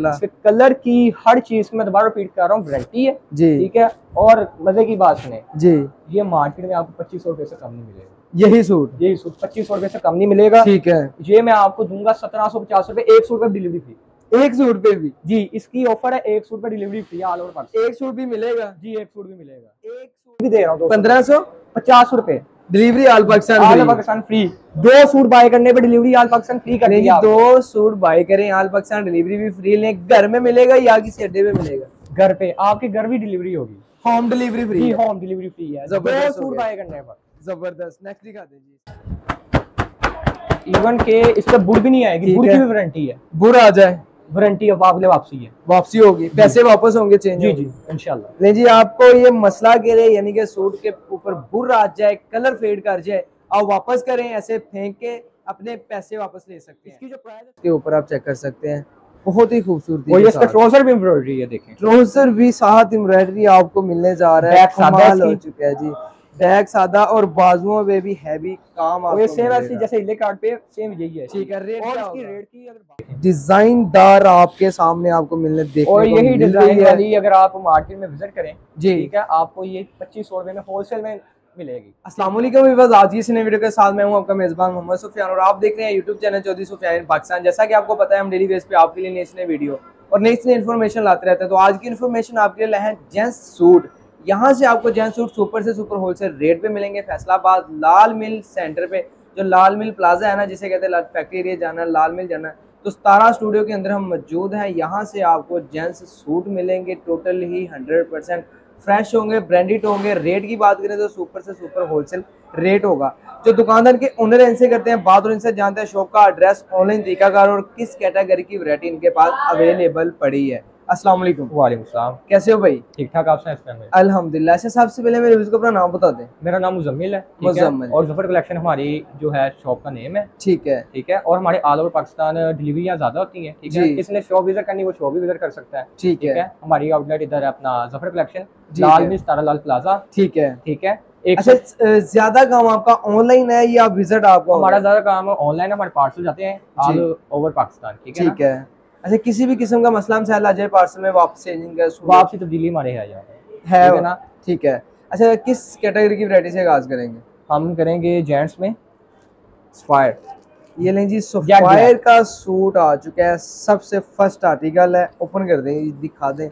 Colour की हर चीज़ में दोबारा रिपीट कर रहा हूँ गारंटी है। जी। ठीक है? और मज़े की बात सुने। जी। ये मार्केट में आपको पच्चीस सौ रुपए से कम नहीं मिलेगा। यही सूट। यही सूट पच्चीस सौ रुपए से कम नहीं मिलेगा। ठीक है। ये मैं आपको दूँगा सत्रह सौ पचास रुपए एक सूट पे डिलीवरी फ्री एक सूट पे भी? जी इसकी ऑफ़र है एक सूट पे डिलीवरी फ्री ऑल ओवर एक सूट भी मिलेगा? जी एक सूट भी मिलेगा। एक सूट भी दे रहा हूँ पंद्रह सौ पचास रुपए। Delivery all Pakistan all Pakistan free दो सूट बाय करने पे डिलीवरी ऑल पाकिस्तान फ्री कर देंगे दो सूट बाय करें आल पाकिस्तान डिलीवरी भी फ्री लें घर में मिलेगा या किसी अड्डे पे मिलेगा? घर पे आपके घर भी डिलीवरी होगी। होम डिलीवरी फ्री है। होम डिलीवरी फ्री है। दो ज़बरदस्त सूट बाय करने पर। ज़बरदस्त। नेक्स्ट दिखा दीजिए इवन के इस पे बुर भी नहीं आएगी है। की भी वारंटी है। बुरा आ जाए। वारंटी अब आपके वापसी है। वापसी होगी। पैसे वापस होंगे चेंज जी जी इंशाल्लाह। नहीं जी आपको ये मसला कह रहे यानी कि सूट के ऊपर बुर आ जाए कलर फेड कर जाए आप वापस करें ऐसे फेंक के अपने पैसे वापस ले सकते हैं। इसकी जो प्राइस इसके ऊपर आप चेक कर सकते हैं। बहुत ही खूबसूरती के ये इसका ट्राउज़र भी एम्ब्रॉयडरी है देखें। ट्राउज़र भी साथ एम्ब्रॉयडरी आपको मिलने जा रहा है। कमाल हो चुका है जी। बैक सादा और बाजुओं में भी हैवी काम ये सेम ऐसी जैसे इले कार्ड पे सेम यही है। ठीक है, रेट और इसकी रेट की अगर बात करें, डिजाइनदार आपके सामने आपको मिलने देखने और यही डिज़ाइन वाली अगर आप मार्केट में विज़िट करें जी। ठीक है आपको ये पच्चीस सौ रुपए में होलसेल में मिलेगी। अस्सलाम वालेकुम विवाज आज की इस नई वीडियो के साथ मैं हूँ आपका मेजबान मोहम्मद सुफियान और आप देख रहे हैं यूट्यूब चैनल चौधरी सुफियान पाकिस्तान। जैसा कि आपको पता है हम डेली बेस पे आपके लिए नई नई वीडियो और नई नई इन्फॉर्मेशन लाते रहते हैं। तो आज की इन्फॉर्मेशन आपके लाए हैं जेंट्स सूट यहाँ से आपको जेंट्स सूट सुपर से सुपर होलसेल रेट पे मिलेंगे, फैसलाबाद लाल मिल सेंटर पे, जो लाल मिल प्लाजा है ना, जिसे कहते हैं फैक्ट्री एरिया जाना लाल मिल जाना तो सतारा स्टूडियो के अंदर हम मौजूद हैं। यहाँ से आपको जेंट्स सूट मिलेंगे टोटल ही हंड्रेड परसेंट फ्रेश होंगे ब्रांडेड होंगे। रेट की बात करें तो सुपर से सुपर होलसेल रेट होगा। जो दुकानदार के ओनर इनसे करते हैं बात और इनसे जानते हैं शॉप का एड्रेस ऑनलाइन तरीकाकार और किस कैटेगरी की वैरायटी इनके पास अवेलेबल पड़ी है। अस्सलाम वालेकुम वालेकुम सलाम कैसे हो भाई? ठीक ठाक आप अल्हम्दुलिल्लाह। अच्छा सबसे पहले मेरे को अपना नाम बता दें। मेरा नाम मुजम्मिल है मुजम्मिल। और ज़फ़र कलेक्शन हमारी जो है शॉप का नेम है। ठीक है। ठीक है? और हमारे ऑल ओवर पाकिस्तान डिलीवरियाँ ज़्यादा होती हैं ठीक है। इसने शॉप विज़िट करनी वो शॉप भी विज़िट कर सकता है। ठीक है। है? हमारी आउटलेट इधर है अपना ज़फ़र कलेक्शन लाल मिस तारा लाल प्लाजा ठीक है। ठीक है? अच्छा ज़्यादा काम आपका ऑनलाइन है या विज़िट आपका हमारा ज़्यादा काम ऑनलाइन हमारे पार्सल जाते हैं ऑल ओवर पाकिस्तान ठीक है ठीक है। अच्छा किसी भी किस्म का मसला मसाइल आ जाए पार्सल में वापस चेंजिंग का वापसी तब्दीली हमारे यहाँ है है ना? ठीक है। अच्छा किस कैटेगरी की वैरायटी से आगाज़ करेंगे? हम करेंगे जेंट्स में। स्पायर ये लें जी सफायर का सूट आ चुका है। सबसे फ़र्स्ट आर्टिकल है। ओपन कर दें दिखा दें।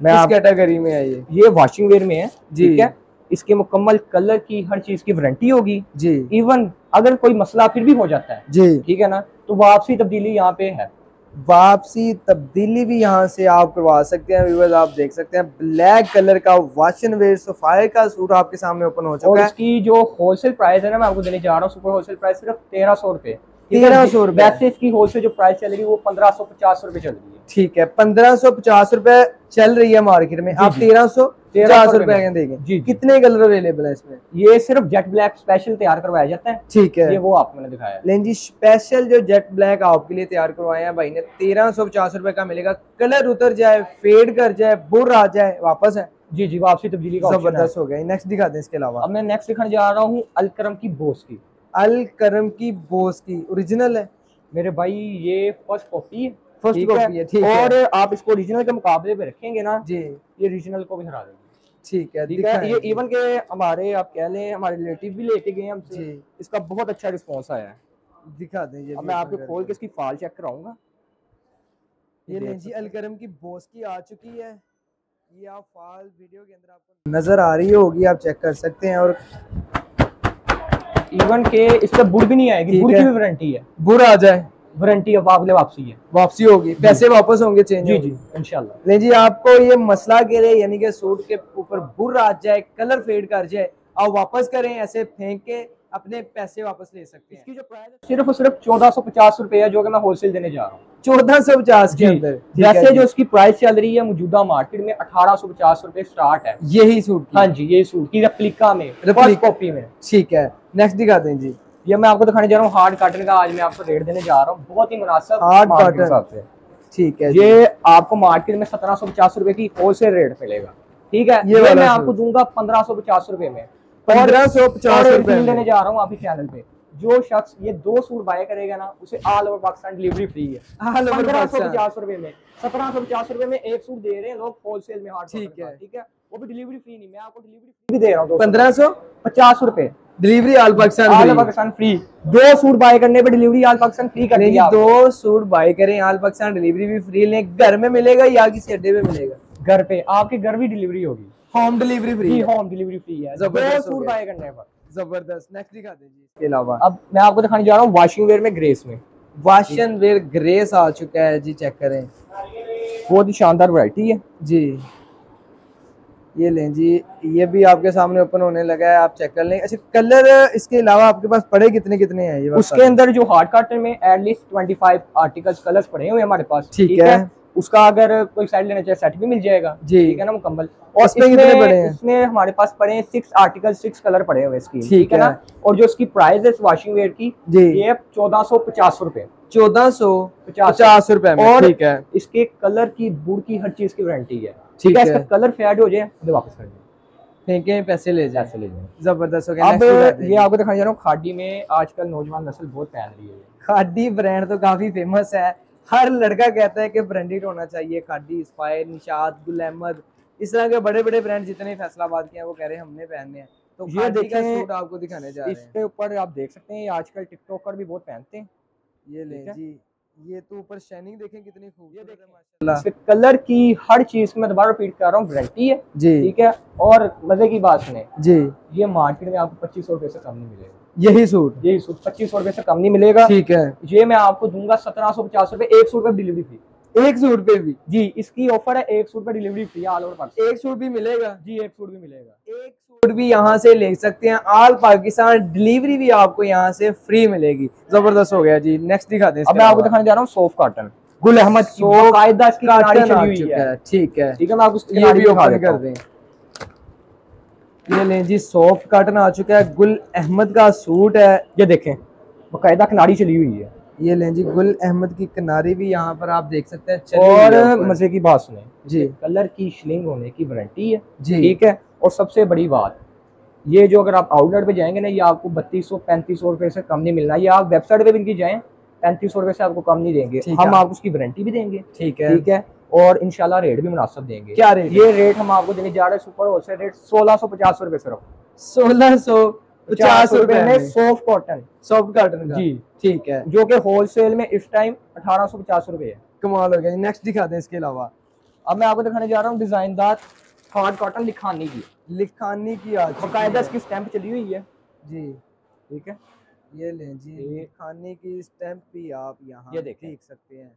मैं किस कैटेगरी में है ये? ये वॉशिंग वेयर में है जी। ठीक है? इसके मुकम्मल कलर की हर चीज़ की वारंटी होगी। जी। इवन अगर कोई मसला फिर भी हो जाता है जी। ठीक है ना? तो वापसी तब्दीली यहाँ पे है। वापसी तब्दीली भी यहाँ से आप करवा सकते हैं व्यूअर्स आप देख सकते हैं। ब्लैक कलर का वाशन वेयर सफायर का सूट आपके सामने ओपन हो चुका है। इसकी जो होलसेल प्राइस है ना मैं आपको देने जा रहा हूँ सुपर होलसेल प्राइस सिर्फ़ तेरह सौ रुपए। 1300 रुपए। वैसे इसकी होलसेल जो प्राइस चल रही है वो पंद्रह सौ पचास रुपए चल रही है। ठीक है पंद्रह सौ पचास रुपए चल रही है मार्केट में। आप तेरह सौ तेरह सौ रूपए रुपए देंगे जी। कितने कलर अवेलेबल है इसमें? ये सिर्फ़ जेट ब्लैक स्पेशल तैयार करवाया जाता है। ठीक है। ये वो आपको मैंने दिखाया लेकिन जी स्पेशल जो जेट ब्लैक आपके लिए तैयार करवाए हैं भाई ने तेरह सौ पचास रूपए का मिलेगा। कलर उतर जाए फेड कर जाए बुर आ जाए वापस है। जी जी वापसी तब्दीली का ज़बरदस्त हो। गया नेक्स्ट दिखा दें इसके अलावा। अब मैं नेक्स्ट दिखाने जा रहा हूँ अलकरम की बोस की। अल करम की बोस की। ओरिजिनल है। मेरे भाई ये फ़र्स्ट कॉपी है। फ़र्स्ट कॉपी है? ठीक है। और आप इसको ओरिजिनल के मुकाबले पे रखेंगे ना जी। ये ओरिजिनल को भी हरा देगी। ठीक है ठीक है? ये इवन के हमारे आप कह लें हमारे रिलेटिव भी लेके गए हमसे। जी। इसका बहुत अच्छा रिस्पॉन्स आया है। दिखा दें ये मैं आपको खोल के इसकी फाल चेक कराऊँगा। ये लें जी सकते अलकरम की बोस की आ चुकी है। ये आप फाल वीडियो के अंदर आपको नज़र आ रही होगी आप चेक कर सकते हैं और इवन के इस पे बुर भी नहीं आएगी बुर की भी वारंटी है। बुरा आ जाए। वारंटी अब आपके वापसी है। वापसी होगी। पैसे वापस होंगे चेंज जी जी इंशाल्लाह। नहीं जी आपको ये मसला कह रहे यानी कि सूट के ऊपर बुर आ जाए कलर फेड कर जाए आप वापस करें ऐसे फेंक के अपने पैसे वापस ले सकते हैं। इसकी जो प्राइस सिर्फ़ और सिर्फ़ चौदह सौ पचास रुपए है जो कि मैं होलसेल देने जा रहा हूँ। चौदह सौ पचास के अंदर वैसे जो। इसकी प्राइस चल रही है मौजूदा मार्केट में अठारह सौ पचास रुपए स्टार्ट है। यही सूट की। हाँ जी यही सूट की रेप्लिका में कॉपी में। ठीक है। नेक्स्ट दिखाते हैं जी। ये मैं आपको दिखाने जा रहा हूँ हार्ड कॉटन का आज मैं आपको रेट देने जा रहा हूँ। बहुत ही मुनासिब हार्ड market cotton। के हिसाब से। ठीक है ये आपको मार्केट में सत्रह सौ पचास रुपए की होलसेल रेट मिलेगा। ठीक है? ये ये मैं आपको दूँगा पंद्रह सौ पचास रुपए में। पंद्रह सौ पचास देने जा रहा हूँ आपके चैनल पे। जो शख्स ये दो सूट बाय करेगा ना उसे all over Pakistan delivery free है। पंद्रह सौ पचास रुपए में। सत्रह सौ पचास रुपए में एक सूट दे रहे हैं लोग होलसेल में हार्ड ठीक है। ठीक है? वो भी डिलीवरी फ्री नहीं मैं आपको डिलीवरी फ्री भी दे रहा हूँ पंद्रह सौ? पचास रुपए। Delivery all Pakistan all Pakistan free दो सूट बाय करने पे डिलीवरी ऑल पाकिस्तान फ्री कर दो सूट बाय करें ऑल पाकिस्तान डिलीवरी भी फ्री लें। घर में मिलेगा या किसी अड्डे पे मिलेगा? घर पे। आपके घर भी डिलीवरी होगी। Home delivery free home delivery free है। दो ज़बरदस्त सूट। बाय करने पर। ज़बरदस्त। नेक्स्ट दिखा दीजिए इसके अलावा। अब मैं आपको दिखाने जा रहा हूँ वॉशिंग वेयर में ग्रेस में। वाशन वेयर ग्रेस आ चुका है। जी चेक करें। बहुत ही शानदार वैरायटी है। जी। ये लें जी ये भी आपके सामने ओपन होने लगा है आप चेक कर लें। अच्छा कलर इसके अलावा आपके पास पड़े कितने कितने हैं? ये उसके अंदर जो हार्ड कार्टन में एटलीस्ट 25 आर्टिकल्स कलर्स पड़े हुए हमारे पास ठीक है। उसका अगर कोई सेट लेना चाहे सेट भी मिल जाएगा। जी। ठीक है ना मुकम्मल। और इसमें कितने पड़े हैं? इसमें हमारे पास पड़े हैं सिक्स आर्टिकल सिक्स कलर पड़े हुए इसकी ठीक है ना? और जो इसकी प्राइस है इस वॉशिंग वेयर की जी। ये चौदह सौ पचास रुपए। चौदह सौ पचास रुपए में और ठीक है। इसके कलर की बुड़ की हर चीज़ की वारंटी है। ठीक है। इसका कलर फेड हो जाए। तो वापस कर दें फेंके पैसे ले जाए ऐसे ले जाएँ ज़बरदस्त हो गया। अब। ये आपको दिखाने जा रहा हूँ खादी में आजकल नौजवान नस्ल बहुत पहन रही है। खादी ब्रांड तो काफ़ी फ़ेमस है। हर लड़का कहता है कि ब्रांडेड होना चाहिए। खादी इंस्पायर निशाद गुल अहमद इस तरह के बड़े बड़े ब्रांड जितने फैसलाबाद के हैं वो कह रहे हैं हमने पहनने हैं। तो ये खादी का देखें, सूट आपको दिखाने जा रहे हैं। इसके ऊपर आप देख सकते हैं आजकल टिकटॉकर भी बहुत पहनते हैं। ये ले जी। ये तो ऊपर शाइनिंग देखें कितनी खूबसूरत है माशाल्लाह। कलर की हर चीज़ मैं दोबारा रिपीट कर रहा हूँ गारंटी है जी। ठीक है? और मज़े की बात सुने। जी। ये मार्केट में आपको पच्चीस सौ रुपए से कम नहीं मिलेगा। यही सूट। यही सूट पच्चीस सौ रुपए से कम नहीं मिलेगा। ठीक है। ये मैं आपको दूँगा सत्रह सौ पचास रुपए एक सूट पर डिलीवरी फ़ी एक सूट पे भी? जी इसकी ऑफ़र है एक सूट पर डिलीवरी फ्री ऑल ओवर एक सूट भी मिलेगा? जी एक सूट भी मिलेगा। एक सूट भी यहाँ से ले सकते हैं। ऑल पाकिस्तान डिलीवरी भी आपको यहाँ से फ्री मिलेगी। ज़बरदस्त हो गया जी। नेक्स्ट दिखा दें अब मैं आपको दिखाने जा रहा हूँ सोफ कॉटन गुल अहमद की इसकी किनारी चली हुई है। है। ठीक है। ठीक है मैं आपको ये भी ओपन कर दें ये लें जी सॉफ्ट कॉटन आ चुका है। गुल अहमद का सूट है। ये देखें बाकायदा किनारी चली हुई है। ये लें जी गुल अहमद की किनारी भी यहाँ पर आप देख सकते हैं। है और मज़े की बात सुने। जी। कलर की श्लिंग होने की वारंटी है। जी। ठीक है। और सबसे बड़ी बात ये जो अगर आप आउटलेट पे जाएँगे ना ये आपको बत्तीस सौ पैंतीस सौ रुपए से कम नहीं मिलना। ये आप वेबसाइट पे भी इनकी जाएँ पैंतीस सौ रुपए से आपको कम नहीं देंगे। हम है। आपको उसकी वारंटी भी देंगे। ठीक है। ठीक है? और इंशाल्लाह रेट भी मुनासिब देंगे। क्या रेट ये रेट हम आपको देने जा रहे हैं सुपर होलसेल रेट सोलह सौ पचास रुपए सिर्फ़ सोलह सौ पचास रुपए में सॉफ्ट कॉटन सॉफ्ट कॉटन जी। ठीक है। जो कि होलसेल में इस टाइम अठारह सौ पचास रुपए है। कमाल हो गया नेक्स्ट दिखा दें इसके अलावा। अब मैं आपको दिखाने जा रहा हूँ डिजाइनदार हार्ड कॉटन लिखानी की लिखानी की आ चुकी बाकायदा। इसकी स्टैंप चली हुई है। जी ठीक है? ये लें जी लिखानी की स्टैंप भी आप यहाँ ये देखें। देख सकते हैं।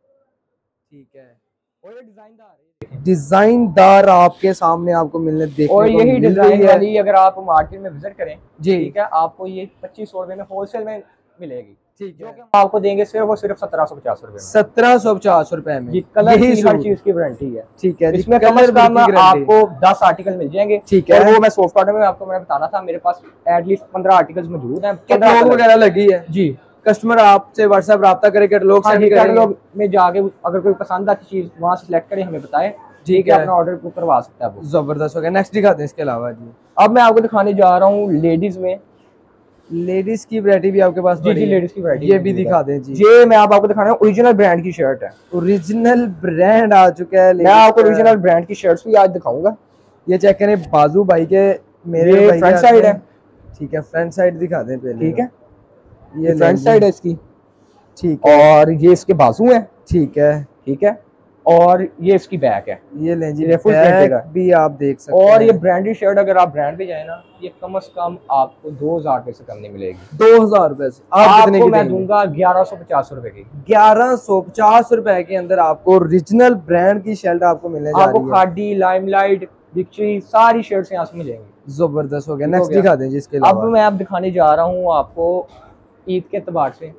ठीक है। और ये डिजाइनदार डिजाइनदार आपके सामने आपको मिलने देखने और यही डिज़ाइन वाली अगर आप मार्केट में विज़िट करें जी। ठीक है आपको ये पच्चीस सौ रुपए में होलसेल में मिलेगी। ठीक है। आपको देंगे सिर्फ़ और सिर्फ़ सत्रह सौ पचास रुपए सत्रह सौ पचास रुपए में। कलर यही हर चीज़ की वारंटी है। ठीक है इसमें कम कलर से कम आपको दस आर्टिकल मिल जाएँगे। ठीक है। वो मैं सॉफ्ट कॉटन में आपको मैंने बताना था मेरे पास एटलीस्ट पंद्रह आर्टिकल्स मौजूद हैं। 15 कैटलॉग वगैरह लगी है। जी। कस्टमर आपसे व्हाट्सएप रब्ता करे कैटलॉग करेंगे। कैटलॉग में जाके अगर कोई पसंद आती चीज़ वहाँ से सिलेक्ट करे हमें बताए। ठीक है है। अपना ऑर्डर बुक करवा सकता है ज़बरदस्त हो गया। नेक्स्ट दिखाते हैं इसके अलावा जी। अब मैं आपको दिखाने जा रहा हूँ लेडीज़ में। लेडीज़ की वैरायटी भी आपके पास जी जी लेडीज़ की वैरायटी ये भी दिखा दें जी। ये मैं आप आपको दिखाना हूँ ओरिजिनल ब्रांड की शर्ट है। ओरिजिनल ब्रांड आ चुका है मैं आपको ओरिजिनल ब्रांड की शर्ट्स भी आज दिखाऊँगा। ये चेक करें बाजू भाई के मेरे side हाथ है। ठीक है फ्रंट साइड दिखा दें पहले। ठीक है। ये फ्रंट साइड है इसकी। ठीक है। और ये इसके बाजू है। ठीक है। ठीक है। और ये इसकी बैक है। ये लें जी बैक भी आप देख सकते और ये ब्रांडेड शर्ट अगर आप ब्रांड पे जाए ना ये कम से कम आपको दो हज़ार रुपए से कम नहीं मिलेगी। दो हज़ार रुपए से। आप कितने आपको की मैं दूँगा? ग्यारह सौ पचास रुपए की। ग्यारह सौ पचास रुपए के अंदर आपको ओरिजिनल ब्रांड की शर्ट आपको मिलने जा आपको रही है। खाडी लाइमलाइट विक्ट्री सारी शर्ट यहाँ से मिलेंगी। ज़बरदस्त हो गया। नेक्स्ट दिखा दें जी इसके अब मैं अब दिखाने जा रहा हूँ आपको ईद के अतबार से।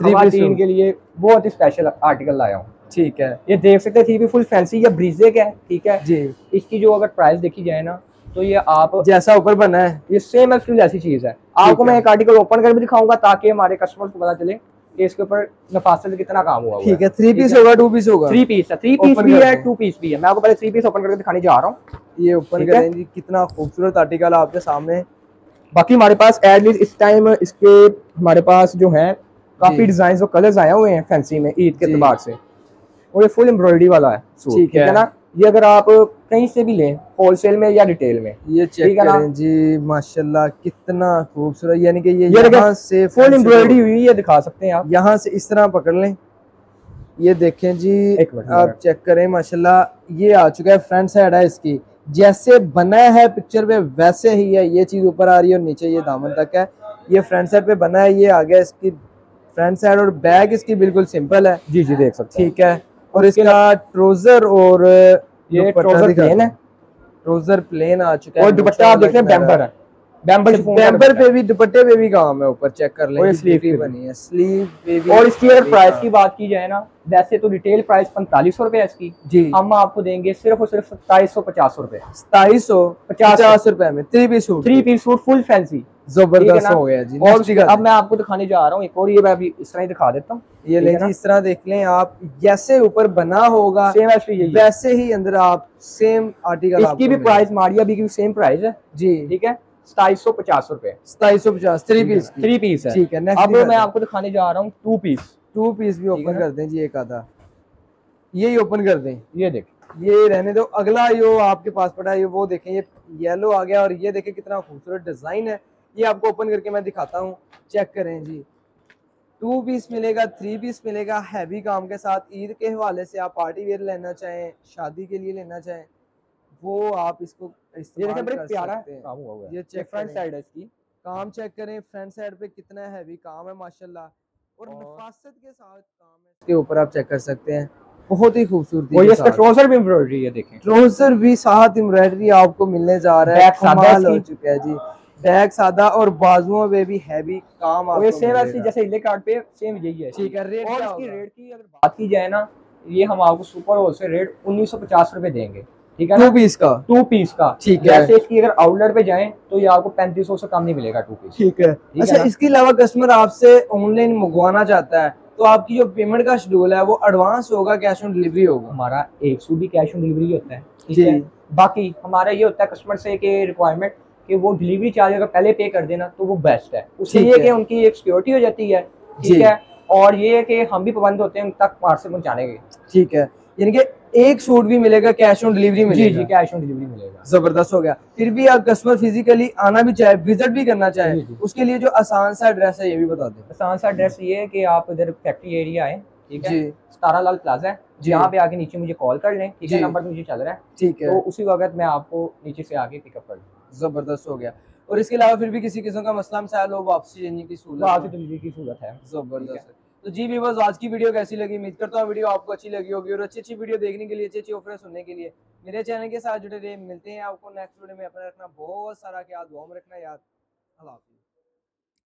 के लिए बहुत ही स्पेशल आर्टिकल लाया हूँ। ठीक है। ये देख सकते हैं थ्री भी फुल फैंसी या ब्रीजेक है ठीक है? जी। इसकी जो अगर प्राइस देखी जाए ना तो ये आप जैसा ऊपर बना है। ये सेम एक्चुअली ऐसी चीज़ है। आपको मैं एक आर्टिकल ओपन कर भी दिखाऊँगा ताकि हमारे कस्टमर को पता चले कि इसके ऊपर नफासल कितना काम हुआ ठीक है। थ्री पीस होगा टू पीस होगा। थ्री पीस है। थ्री पीस भी है टू पीस भी है। मैं आपको पहले थ्री पीस ओपन करके दिखाने जा रहा हूँ। ये ओपन। करें जी कितना खूबसूरत आर्टिकल आपके सामने। बाकी हमारे पास एटलीस्ट इस टाइम इसके हमारे पास जो है काफ़ी डिज़ाइन और कलर्स आए हुए हैं फैंसी में ईद के जी। एतबार से। और ये फुल एम्ब्रॉयडरी वाला है ठीक है। ना? ये अगर आप कहीं से भी लें होलसेल में या रिटेल में ये चेक ठीक है ना? करें जी माशाल्लाह कितना खूबसूरत यानी कि ये ये यहाँ से फुल एम्ब्रॉयडरी हुई है ये दिखा सकते हैं आप। यहाँ से इस तरह पकड़ लें। ये देखें जी आप चेक करें माशाल्लाह ये आ चुका है फ्रंट साइड है इसकी। जैसे बना है पिक्चर पे वैसे ही है। ये चीज़ ऊपर आ रही है और नीचे ये दामन तक है। ये फ्रंट साइड पे बना है ये आ गया इसकी फ्रंट साइड और बैग इसकी बिल्कुल सिंपल है। जी जी देख सकते ठीक है। और इसका ट्रोजर और ये दिखा। प्लेन है। ट्रोजर प्लेन आ चुका है। और दुपट्टा आप देख रहे हैं बैम्बर है। बैम्बर बैम्बर पे भी दुपट्टे पे भी काम है ऊपर चेक कर लें और ये कि sleeve पूरी पे भी। बनी है स्लीव पे भी और इसकी अगर प्राइस की। बात की जाए ना वैसे तो रिटेल प्राइस पैंतालीस सौ रुपए है इसकी। जी। हम आपको देंगे सिर्फ़ और सिर्फ़ सत्ताईस सौ पचास रुपए। सताईस सौ पचास पचास रुपए में three piece suit three piece suit full fancy ज़बरदस्त हो गया जी। और अब मैं आपको दिखाने जा रहा हूँ एक और ये मैं अभी इस तरह ही दिखा देता हूँ। ये ले जी इस तरह देख लें आप जैसे ऊपर बना होगा सेम ऐसे यही वैसे ही अंदर आप सेम आर्टिकल इसकी भी प्राइस मारिया भी की सेम प्राइस है। जी। ठीक है? सताईस सौ पचास रुपए। सताईस सौ पचास थ्री पीस थ्री पीस है। ठीक है अब मैं आपको दिखाने जा रहा हूँ टू पीस टू पीस भी ओपन कर दें जी एक आधा। यही ओपन कर दें। ये देख। ये रहने दो। अगला जो आपके पास पड़ा है वो देखें ये येलो आ गया और ये देखें कितना खूबसूरत डिज़ाइन है। ये आपको ओपन करके मैं दिखाता हूँ। चेक करें जी। टू पीस मिलेगा थ्री पीस मिलेगा। हैवी काम के साथ ईद के हवाले से आप पार्टी वेयर लेना चाहें शादी के लिए लेना चाहें वो आप इसको ये देखें बड़े प्यारा काम हुआ हुआ है। ये check फ्रंट साइड है इसकी। काम चेक करें। फ्रंट साइड पे कितना हैवी काम है माशाल्लाह। और और- नफासत के साथ काम है। इसके ऊपर आप चेक कर सकते हैं। बहुत ही खूबसूरती और ये इसका ट्राउज़र भी एम्ब्रॉयडरी है देखें। ट्राउज़र भी साथ एम्ब्रॉयडरी आपको मिलने जा रहा है। कमाल हो चुका है जी। बैक सादा और बाजुओं पे भी हैवी काम ये सेम ऐसी जैसे इले कार्ड पे सेम यही है। ठीक है रेट और इसकी रेट की अगर बात की जाए ना ये हम आपको सुपर होलसेल रेट उन्नीस सौ पचास रुपए देंगे। ठीक है टू पीस का। टू पीस का। ठीक है। जैसे इसकी अगर आउटलेट पे जाएँ तो ये आपको पैंतीस सौ से कम नहीं मिलेगा टू पीस ठीक है। है अच्छा ना? इसके अलावा कस्टमर आपसे ऑनलाइन मंगवाना चाहता है तो आपकी जो पेमेंट का शेड्यूल है वो एडवांस होगा कैश ऑन डिलीवरी होगा? हमारा एक सौ भी कैश ऑन डिलीवरी होता है। ठीक है? बाकी हमारा ये होता है कस्टमर से कि रिक्वायरमेंट कि वो डिलीवरी चार्ज अगर पहले पे कर देना तो वो बेस्ट है। उससे ये कि उनकी एक सिक्योरिटी हो जाती है ठीक है? और ये है कि हम भी पाबंद होते हैं उन तक पार्सल पहुँचाने के। ठीक है। यानी कि एक सूट भी मिलेगा कैश ऑन डिलीवरी मिलेगा। जी कैश ऑन डिलीवरी मिलेगा। ज़बरदस्त हो गया। फिर भी आप कस्टमर फिजिकली आना भी चाहे विज़िट भी करना चाहे जी, जी। उसके लिए जो आसान सा एड्रेस है ये भी बता दें। आसान सा एड्रेस ये है कि आप इधर फैक्ट्री एरिया आए ठीक है? जी। सतारा लाल प्लाजा है। जी। यहाँ पे आके नीचे मुझे कॉल कर लें ठीक है? नंबर मुझे चल रहा है। ठीक है। तो उसी वक्त मैं आपको नीचे से आके पिकअप कर लूँ ज़बरदस्त हो गया। और इसके अलावा फिर भी किसी किस्म का मसला मसाइल हो वापसी देने की सूरत डिलीवरी की सूरत है। ज़बरदस्त तो जी भी बस आज की वीडियो कैसी लगी? उम्मीद करता हूँ वीडियो आपको अच्छी लगी होगी और अच्छी अच्छी वीडियो देखने के लिए अच्छी अच्छी ऑफ़र सुनने के लिए मेरे चैनल के साथ जुड़े रहे मिलते हैं आपको नेक्स्ट वीडियो में। अपना रखना बहुत सारा ख्याल दुआ में रखना याद। अल्लाह हाफिज़।